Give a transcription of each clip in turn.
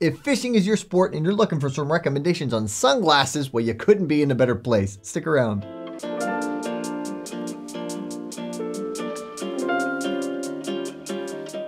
If fishing is your sport and you're looking for some recommendations on sunglasses, well, you couldn't be in a better place. Stick around.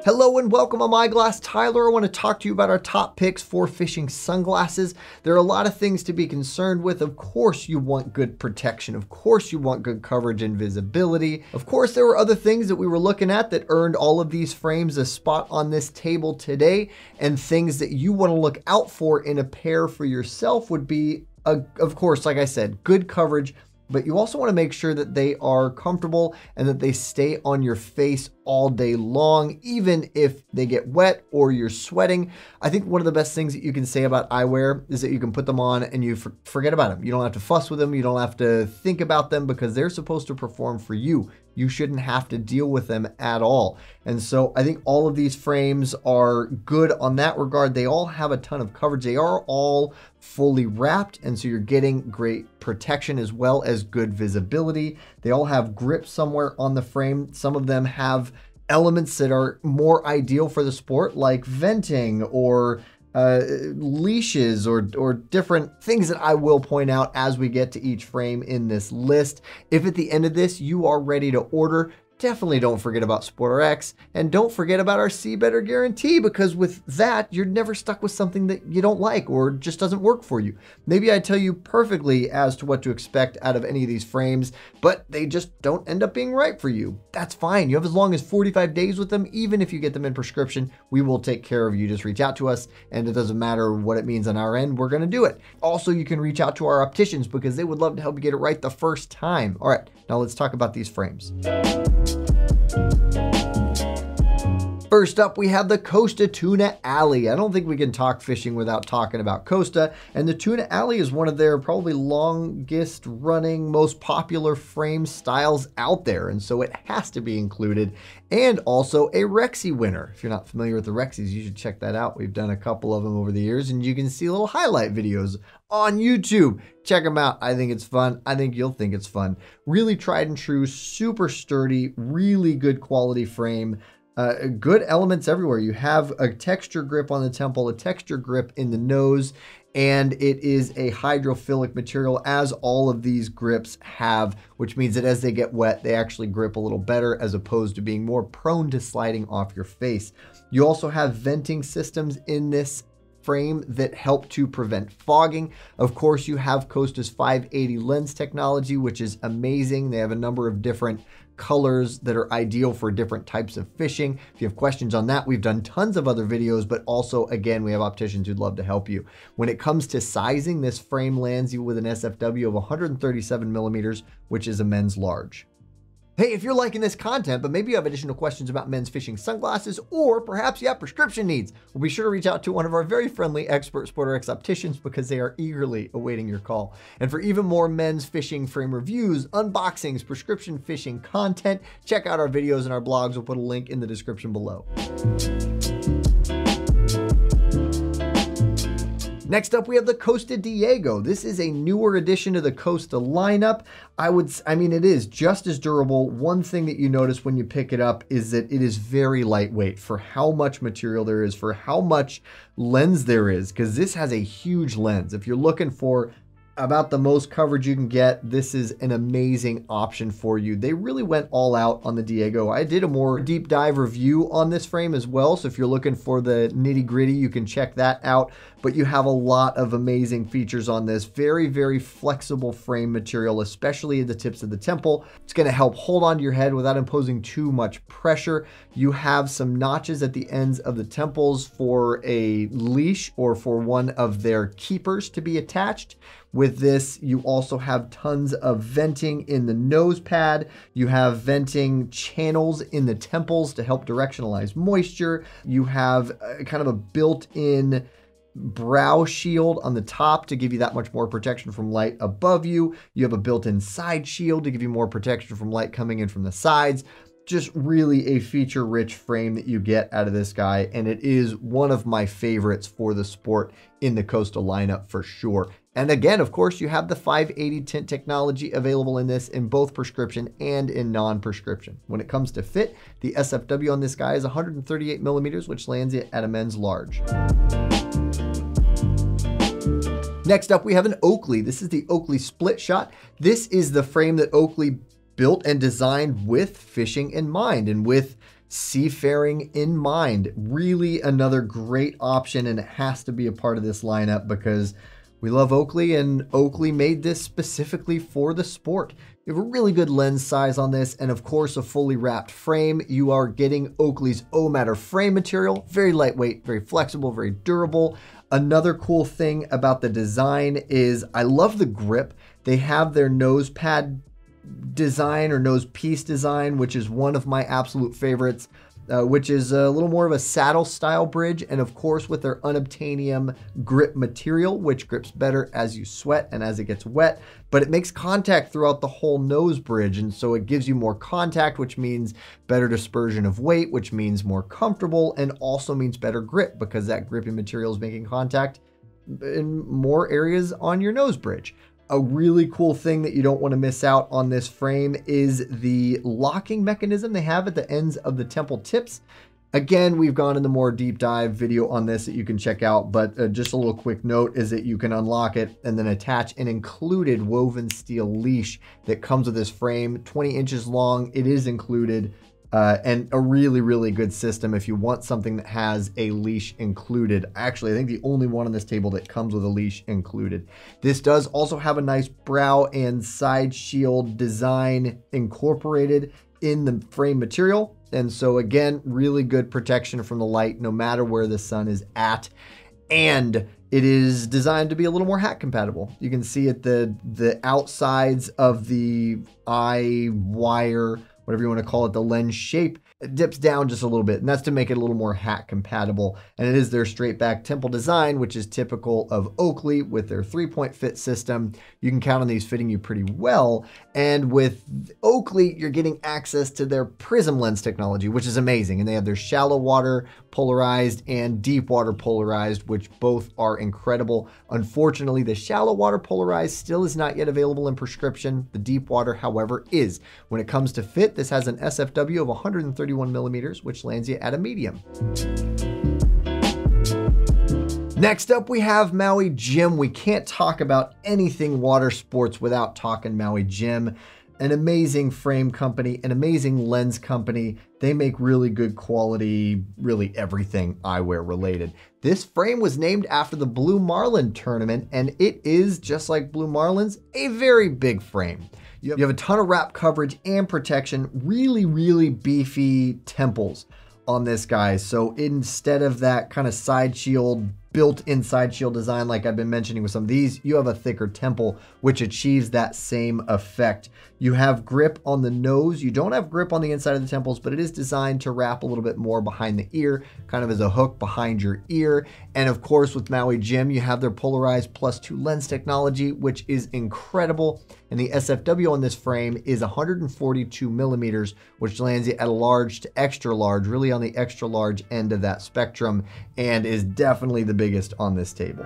Hello and welcome. I'm Eyeglass Tyler. I want to talk to you about our top picks for fishing sunglasses. There are a lot of things to be concerned with. Of course, you want good protection. Of course, you want good coverage and visibility. Of course, there were other things that we were looking at that earned all of these frames a spot on this table today. And things that you want to look out for in a pair for yourself would be, uh, of course, like I said, good coverage but you also want to make sure that they are comfortable and that they stay on your face all day long, even if they get wet or you're sweating. I think one of the best things that you can say about eyewear is that you can put them on and you forget about them. You don't have to fuss with them. You don't have to think about them because they're supposed to perform for you. You shouldn't have to deal with them at all. And so I think all of these frames are good on that regard. They all have a ton of coverage. They are all fully wrapped. And so you're getting great protection as well as good visibility. They all have grip somewhere on the frame. Some of them have elements that are more ideal for the sport, like venting or uh, leashes or, or different things that I will point out as we get to each frame in this list. If at the end of this you are ready to order, definitely don't forget about SportRx and don't forget about our See Better guarantee because with that, you're never stuck with something that you don't like or just doesn't work for you. Maybe I tell you perfectly as to what to expect out of any of these frames, but they just don't end up being right for you. That's fine. You have as long as 45 days with them. Even if you get them in prescription, we will take care of you. Just reach out to us and it doesn't matter what it means on our end. We're going to do it. Also, you can reach out to our opticians because they would love to help you get it right the first time. All right, now let's talk about these frames you First up, we have the Costa Tuna Alley. I don't think we can talk fishing without talking about Costa. And the Tuna Alley is one of their probably longest running, most popular frame styles out there. And so it has to be included. And also a Rexy winner. If you're not familiar with the Rexys, you should check that out. We've done a couple of them over the years and you can see little highlight videos on YouTube. Check them out. I think it's fun. I think you'll think it's fun. Really tried and true, super sturdy, really good quality frame. Uh, good elements everywhere. You have a texture grip on the temple, a texture grip in the nose, and it is a hydrophilic material as all of these grips have, which means that as they get wet, they actually grip a little better as opposed to being more prone to sliding off your face. You also have venting systems in this frame that help to prevent fogging. Of course, you have Costa's 580 lens technology, which is amazing. They have a number of different colors that are ideal for different types of fishing. If you have questions on that, we've done tons of other videos, but also, again, we have opticians who'd love to help you. When it comes to sizing, this frame lands you with an SFW of 137 millimeters, which is a men's large. Hey, if you're liking this content, but maybe you have additional questions about men's fishing sunglasses, or perhaps you have prescription needs, well, be sure to reach out to one of our very friendly expert SportRx opticians because they are eagerly awaiting your call. And for even more men's fishing frame reviews, unboxings, prescription fishing content, check out our videos and our blogs. We'll put a link in the description below. Next up, we have the Costa Diego. This is a newer addition to the Costa lineup. I would, I mean, it is just as durable. One thing that you notice when you pick it up is that it is very lightweight for how much material there is, for how much lens there is, because this has a huge lens. If you're looking for about the most coverage you can get, this is an amazing option for you. They really went all out on the Diego. I did a more deep dive review on this frame as well. So if you're looking for the nitty gritty, you can check that out. But you have a lot of amazing features on this. Very, very flexible frame material, especially at the tips of the temple. It's going to help hold onto your head without imposing too much pressure. You have some notches at the ends of the temples for a leash or for one of their keepers to be attached. With this, you also have tons of venting in the nose pad. You have venting channels in the temples to help directionalize moisture. You have uh, kind of a built-in brow shield on the top to give you that much more protection from light above you. You have a built-in side shield to give you more protection from light coming in from the sides just really a feature rich frame that you get out of this guy. And it is one of my favorites for the sport in the Costa lineup for sure. And again, of course, you have the 580 tint technology available in this in both prescription and in non-prescription. When it comes to fit, the SFW on this guy is 138 millimeters, which lands it at a men's large. Next up, we have an Oakley. This is the Oakley Split Shot. This is the frame that Oakley built and designed with fishing in mind and with seafaring in mind. Really another great option, and it has to be a part of this lineup because we love Oakley, and Oakley made this specifically for the sport. Have a really good lens size on this, and of course, a fully wrapped frame. You are getting Oakley's O-Matter frame material, very lightweight, very flexible, very durable. Another cool thing about the design is I love the grip. They have their nose pad design or nose piece design, which is one of my absolute favorites uh, which is a little more of a saddle style bridge. And of course, with their unobtainium grip material, which grips better as you sweat and as it gets wet, but it makes contact throughout the whole nose bridge. And so it gives you more contact, which means better dispersion of weight, which means more comfortable and also means better grip because that gripping material is making contact in more areas on your nose bridge. A really cool thing that you don't want to miss out on this frame is the locking mechanism they have at the ends of the temple tips. Again, we've gone into more deep dive video on this that you can check out, but uh, just a little quick note is that you can unlock it and then attach an included woven steel leash that comes with this frame, 20 inches long. It is included. Uh, and a really, really good system if you want something that has a leash included. Actually, I think the only one on this table that comes with a leash included. This does also have a nice brow and side shield design incorporated in the frame material. And so again, really good protection from the light no matter where the sun is at. And it is designed to be a little more hat compatible. You can see at the the outsides of the eye wire whatever you want to call it, the lens shape dips down just a little bit, and that's to make it a little more hat compatible. And it is their straight back temple design, which is typical of Oakley with their three point fit system. You can count on these fitting you pretty well. And with Oakley, you're getting access to their prism lens technology, which is amazing. And they have their shallow water polarized and deep water polarized, which both are incredible. Unfortunately, the shallow water polarized still is not yet available in prescription. The deep water, however, is. When it comes to fit, this has an SFW of 130 31 millimeters, which lands you at a medium. Next up, we have Maui Jim. We can't talk about anything water sports without talking Maui Jim. An amazing frame company, an amazing lens company. They make really good quality, really everything eyewear related. This frame was named after the Blue Marlin tournament, and it is, just like Blue Marlins, a very big frame. You have a ton of wrap coverage and protection, really, really beefy temples on this guy. So instead of that kind of side shield built-in side shield design like I've been mentioning with some of these, you have a thicker temple which achieves that same effect. You have grip on the nose. You don't have grip on the inside of the temples, but it is designed to wrap a little bit more behind the ear, kind of as a hook behind your ear. And of course, with Maui Jim, you have their polarized plus two lens technology, which is incredible. And the SFW on this frame is 142 millimeters, which lands you at a large to extra large, really on the extra large end of that spectrum, and is definitely the biggest on this table.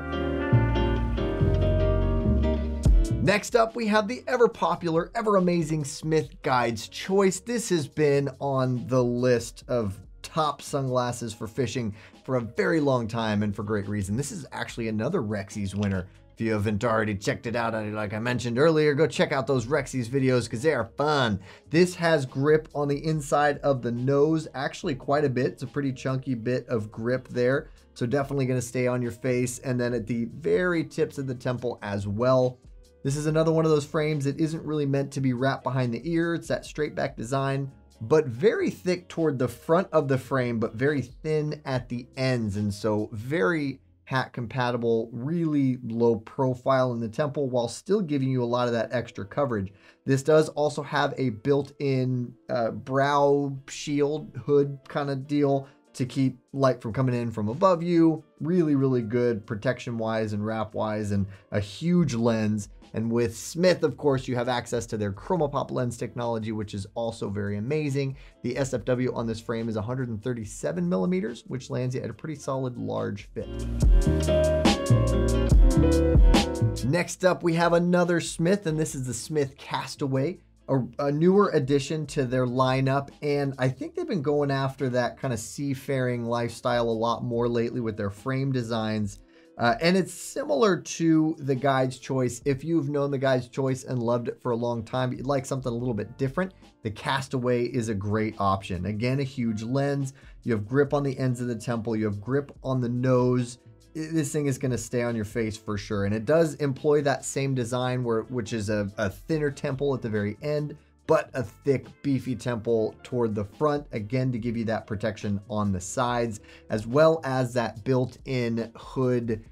Next up, we have the ever popular, ever amazing Smith Guide's Choice. This has been on the list of top sunglasses for fishing for a very long time and for great reason. This is actually another Rexy's winner. If you haven't already checked it out, like I mentioned earlier, go check out those Rexy's videos because they are fun. This has grip on the inside of the nose, actually quite a bit. It's a pretty chunky bit of grip there. So definitely going to stay on your face and then at the very tips of the temple as well. This is another one of those frames that isn't really meant to be wrapped behind the ear. It's that straight back design, but very thick toward the front of the frame, but very thin at the ends. And so very hat compatible, really low profile in the temple while still giving you a lot of that extra coverage. This does also have a built-in uh, brow shield hood kind of deal to keep light from coming in from above you. Really, really good protection wise and wrap wise and a huge lens. And with Smith, of course, you have access to their ChromaPop lens technology, which is also very amazing. The SFW on this frame is 137 millimeters, which lands you at a pretty solid large fit. Next up, we have another Smith, and this is the Smith Castaway. A, a, newer addition to their lineup. And I think they've been going after that kind of seafaring lifestyle a lot more lately with their frame designs. Uh, and it's similar to the guide's choice. If you've known the guide's choice and loved it for a long time, but you'd like something a little bit different, the Castaway is a great option. Again, a huge lens. You have grip on the ends of the temple. You have grip on the nose. This thing is going to stay on your face for sure. And it does employ that same design where, which is a, a thinner temple at the very end, but a thick, beefy temple toward the front, again, to give you that protection on the sides, as well as that built in hood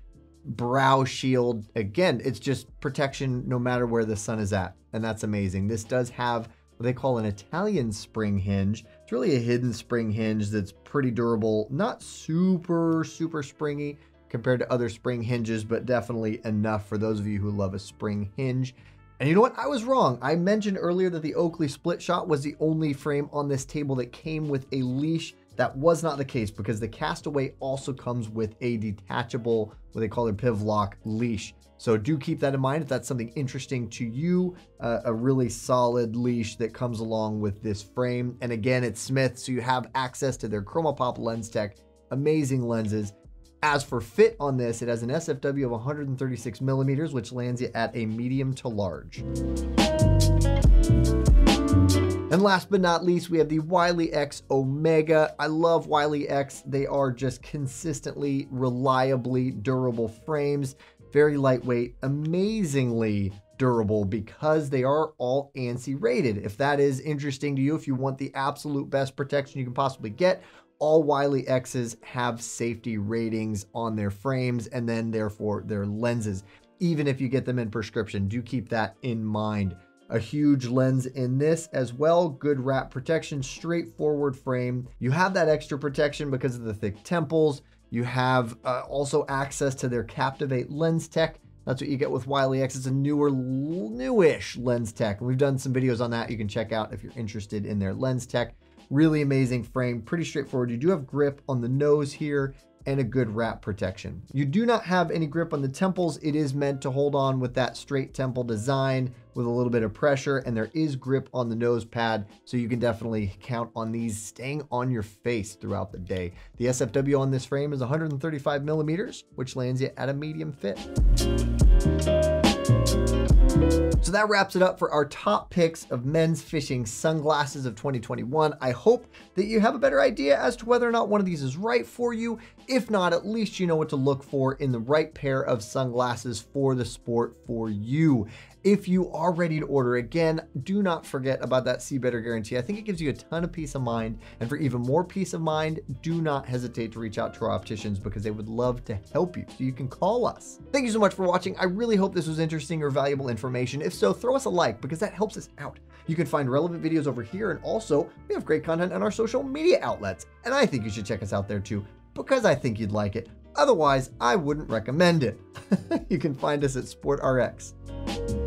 brow shield. Again, it's just protection no matter where the sun is at, and that's amazing. This does have what they call an Italian spring hinge. It's really a hidden spring hinge that's pretty durable, not super, super springy compared to other spring hinges, but definitely enough for those of you who love a spring hinge. And you know what? I was wrong. I mentioned earlier that the Oakley split shot was the only frame on this table that came with a leash. That was not the case because the Castaway also comes with a detachable, what they call a Pivlock leash. So do keep that in mind if that's something interesting to you. Uh, a really solid leash that comes along with this frame. And again, it's Smith, so you have access to their ChromaPop lens tech. Amazing lenses. As for fit on this, it has an SFW of 136 millimeters, which lands you at a medium to large. And last but not least, we have the Wiley X Omega. I love Wiley X. They are just consistently, reliably durable frames, very lightweight, amazingly durable because they are all ANSI rated. If that is interesting to you, if you want the absolute best protection you can possibly get, all Wiley X's have safety ratings on their frames and then therefore their lenses. Even if you get them in prescription, do keep that in mind. A huge lens in this as well, good wrap protection, straightforward frame. You have that extra protection because of the thick temples. You have uh, also access to their Captivate lens tech. That's what you get with Wiley X. It's a newer, newish lens tech. We've done some videos on that you can check out if you're interested in their lens tech. Really amazing frame, pretty straightforward. You do have grip on the nose here and a good wrap protection. You do not have any grip on the temples. It is meant to hold on with that straight temple design with a little bit of pressure and there is grip on the nose pad. So you can definitely count on these staying on your face throughout the day. The SFW on this frame is 135 millimeters, which lands you at a medium fit. So that wraps it up for our top picks of men's fishing sunglasses of 2021. I hope that you have a better idea as to whether or not one of these is right for you. If not, at least you know what to look for in the right pair of sunglasses for the sport for you. If you are ready to order again, do not forget about that See Better guarantee. I think it gives you a ton of peace of mind. And for even more peace of mind, do not hesitate to reach out to our opticians because they would love to help you. So you can call us. Thank you so much for watching. I really hope this was interesting or valuable information. If so, throw us a like because that helps us out. You can find relevant videos over here. And also, we have great content on our social media outlets. And I think you should check us out there too because I think you'd like it. Otherwise, I wouldn't recommend it. you can find us at SportRx.